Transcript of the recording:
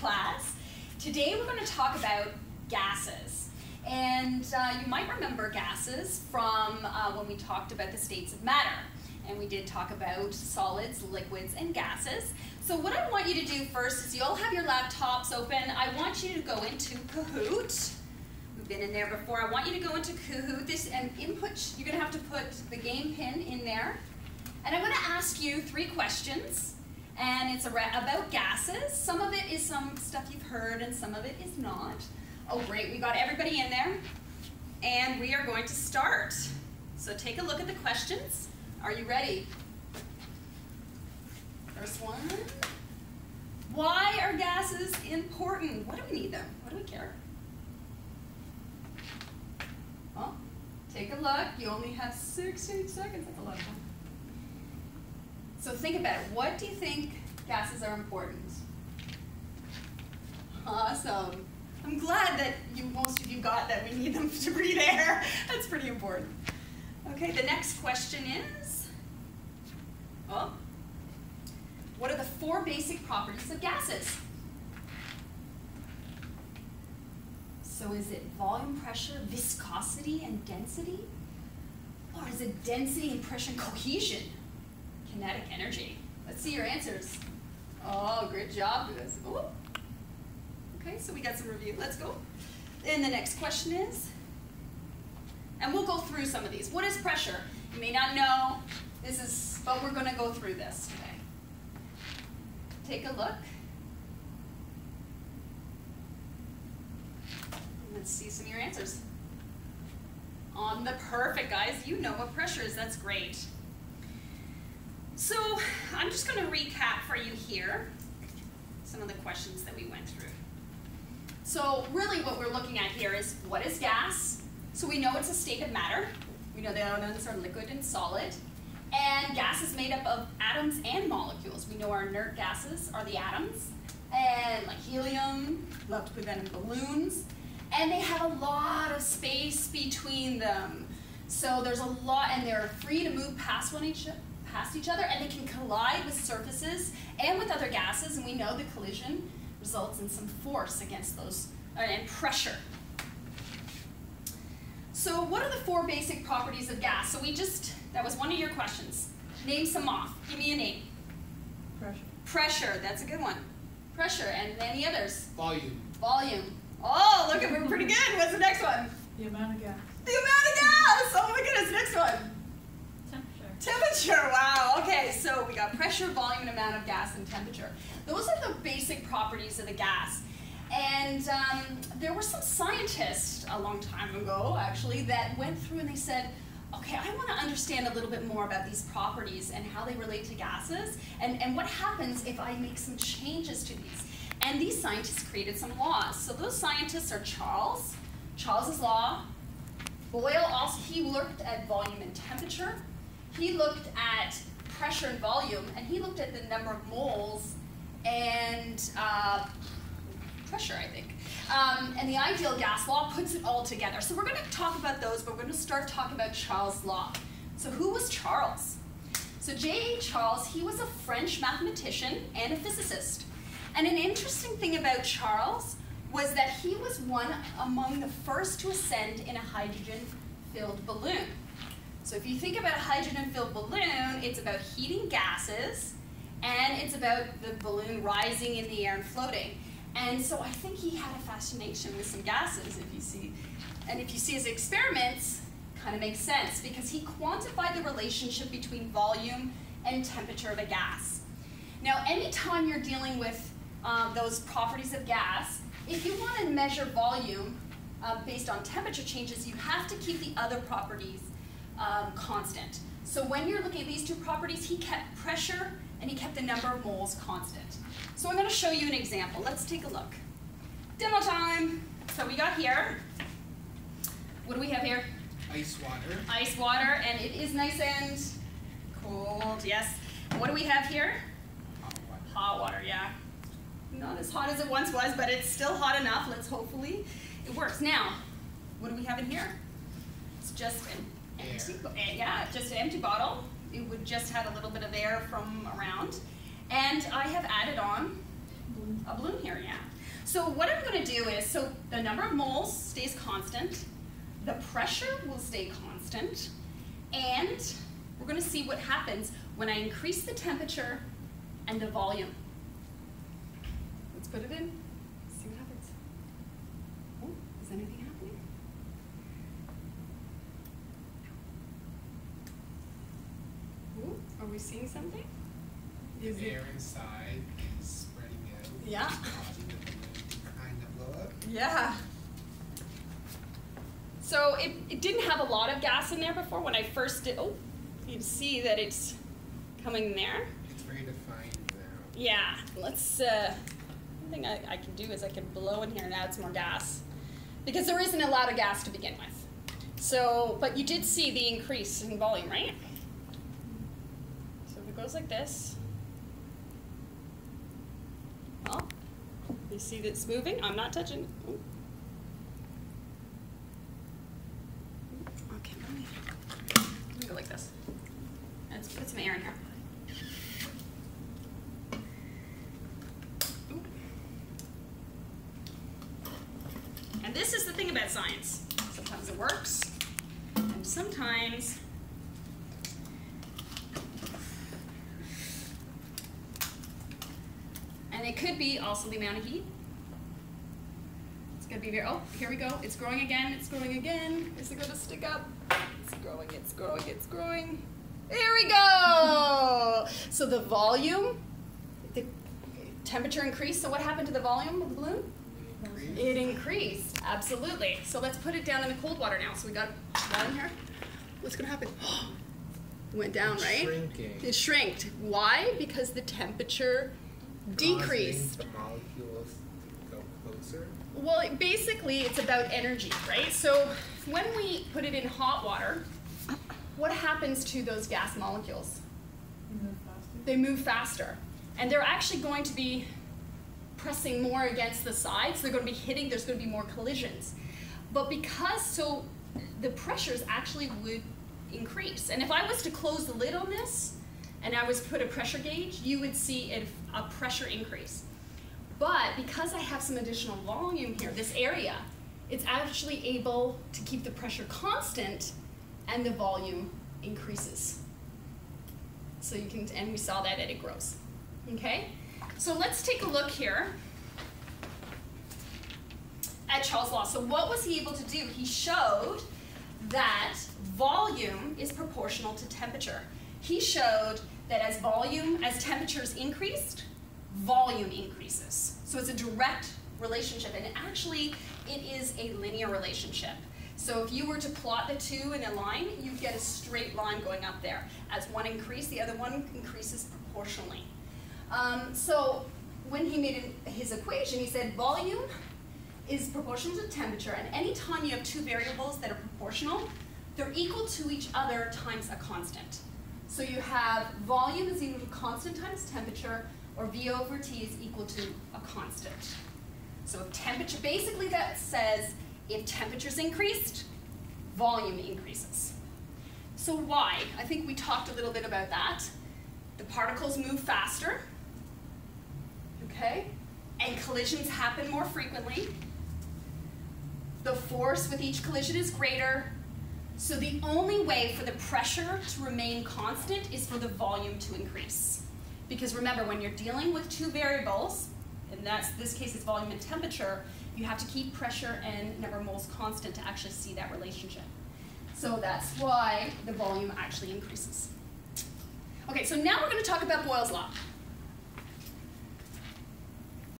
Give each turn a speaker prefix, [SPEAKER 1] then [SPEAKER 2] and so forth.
[SPEAKER 1] Class. Today we're going to talk about gases. And uh, you might remember gases from uh, when we talked about the states of matter. And we did talk about solids, liquids, and gases. So what I want you to do first is you all have your laptops open. I want you to go into Kahoot. We've been in there before. I want you to go into Kahoot. This and input, you're going to have to put the game pin in there. And I'm going to ask you three questions and it's about gases. Some of it is some stuff you've heard and some of it is not. Oh great, we got everybody in there. And we are going to start. So take a look at the questions. Are you ready? First one. Why are gases important? What do we need them? What do we care? Well, take a look. You only have 16 seconds. That's a lot of time. So think about it. What do you think gases are important? Awesome. I'm glad that you most of you got that we need them to breathe air. That's pretty important. Okay, the next question is, what are the four basic properties of gases? So is it volume, pressure, viscosity, and density? Or is it density and pressure and cohesion? Kinetic energy. Let's see your answers. Oh, great job. Okay, so we got some review. Let's go. And the next question is, and we'll go through some of these. What is pressure? You may not know. This is, but we're going to go through this today. Take a look. Let's see some of your answers. On the perfect, guys. You know what pressure is. That's great. So I'm just going to recap for you here some of the questions that we went through. So really what we're looking at here is what is gas? So we know it's a state of matter. We know the elements are liquid and solid. And gas is made up of atoms and molecules. We know our inert gases are the atoms. And like helium, love to put that in balloons. And they have a lot of space between them. So there's a lot, and they're free to move past one each past each other and they can collide with surfaces and with other gases and we know the collision results in some force against those uh, and pressure. So what are the four basic properties of gas? So we just, that was one of your questions. Name some off. Give me a name.
[SPEAKER 2] Pressure.
[SPEAKER 1] Pressure, that's a good one. Pressure, and any others?
[SPEAKER 3] Volume.
[SPEAKER 1] Volume. Oh, look at, we're pretty good. What's the next one?
[SPEAKER 2] The amount of gas.
[SPEAKER 1] The amount of gas! Oh my goodness, next one. Temperature, wow. So we got pressure, volume, and amount of gas, and temperature. Those are the basic properties of the gas. And um, there were some scientists a long time ago, actually, that went through and they said, okay, I want to understand a little bit more about these properties and how they relate to gases, and, and what happens if I make some changes to these. And these scientists created some laws. So those scientists are Charles, Charles's law. Boyle also, he looked at volume and temperature he looked at pressure and volume, and he looked at the number of moles and uh, pressure, I think. Um, and the ideal gas law puts it all together. So we're going to talk about those, but we're going to start talking about Charles' law. So who was Charles? So J.A. Charles, he was a French mathematician and a physicist. And an interesting thing about Charles was that he was one among the first to ascend in a hydrogen-filled balloon. So if you think about a hydrogen-filled balloon, it's about heating gases, and it's about the balloon rising in the air and floating. And so I think he had a fascination with some gases, if you see. And if you see his experiments, kind of makes sense, because he quantified the relationship between volume and temperature of a gas. Now, anytime you're dealing with um, those properties of gas, if you want to measure volume uh, based on temperature changes, you have to keep the other properties um, constant. So when you're looking at these two properties, he kept pressure and he kept the number of moles constant. So I'm going to show you an example. Let's take a look. Demo time. So we got here, what do we have here?
[SPEAKER 3] Ice water.
[SPEAKER 1] Ice water, and it is nice and cold, yes. what do we have here?
[SPEAKER 3] Hot water.
[SPEAKER 1] Hot water, yeah. Not as hot as it once was, but it's still hot enough. Let's hopefully it works. Now, what do we have in here? It's just an empty, eh, yeah, just an empty bottle. It would just have a little bit of air from around. And I have added on a balloon here, yeah. So what I'm going to do is, so the number of moles stays constant, the pressure will stay constant, and we're going to see what happens when I increase the temperature and the volume. Let's put it in, see what happens. Oh, is anything happening? Ooh, are we seeing something? Is
[SPEAKER 3] The air inside is spreading out.
[SPEAKER 1] Yeah.
[SPEAKER 3] Causing the balloon to kind of blow up.
[SPEAKER 1] Yeah. So it, it didn't have a lot of gas in there before when I first did. Oh, you can see that it's coming there.
[SPEAKER 3] It's very defined now.
[SPEAKER 1] Yeah, let's. Uh, one thing I, I can do is I can blow in here and add some more gas because there isn't a lot of gas to begin with. So, but you did see the increase in volume, right? It goes like this, well, you see that it's moving. I'm not touching. Ooh. Okay, let me, go like this. Let's put some air in here. And this is the thing about science. Sometimes it works, and sometimes and it could be also the amount of heat. It's gonna be very, oh, here we go. It's growing again, it's growing again. Is it gonna stick up? It's growing, it's growing, it's growing. There we go! So the volume, the temperature increased. So what happened to the volume of the balloon? It increased, absolutely. So let's put it down in the cold water now. So we got that in here. What's gonna happen? It went down,
[SPEAKER 3] It's
[SPEAKER 1] right?
[SPEAKER 3] Shrinking.
[SPEAKER 1] It shrinked. Why? Because the temperature decreased.
[SPEAKER 3] Causing the molecules to go closer.
[SPEAKER 1] Well, it- basically, it's about energy, right? So when we put it in hot water, what happens to those gas molecules?
[SPEAKER 2] You move faster.
[SPEAKER 1] They move faster. And they're actually going to be pressing more against the sides. They're going to be hitting, there's going to be more collisions. But because, so the pressures actually would increase. And if I was to close the lid on this and I was put a pressure gauge, you would see a, pressure increase. But because I have some additional volume here, this area, it's actually able to keep the pressure constant and the volume increases. So you can, and we saw that it grows. Okay? So let's take a look here at Charles' law. So what was he able to do? He showed that volume is proportional to temperature. He showed that as volume, as temperatures increased, volume increases. So it's a direct relationship, and actually, it is a linear relationship. So if you were to plot the two in a line, you'd get a straight line going up there. As one increased, the other one increases proportionally. Um, so when he made his equation, he said volume is proportional to temperature, and anytime you have two variables that are proportional, they're equal to each other times a constant. So you have volume is equal to constant times temperature, or V over T is equal to a constant. So if temperature, basically that says if temperature's increased, volume increases. So why? I think we talked a little bit about that. The particles move faster, okay? And collisions happen more frequently. The force with each collision is greater. So the only way for the pressure to remain constant is for the volume to increase. Because remember, when you're dealing with two variables, and that's this case is volume and temperature, you have to keep pressure and number of moles constant to actually see that relationship. So that's why the volume actually increases. Okay, so now we're going to talk about Boyle's law.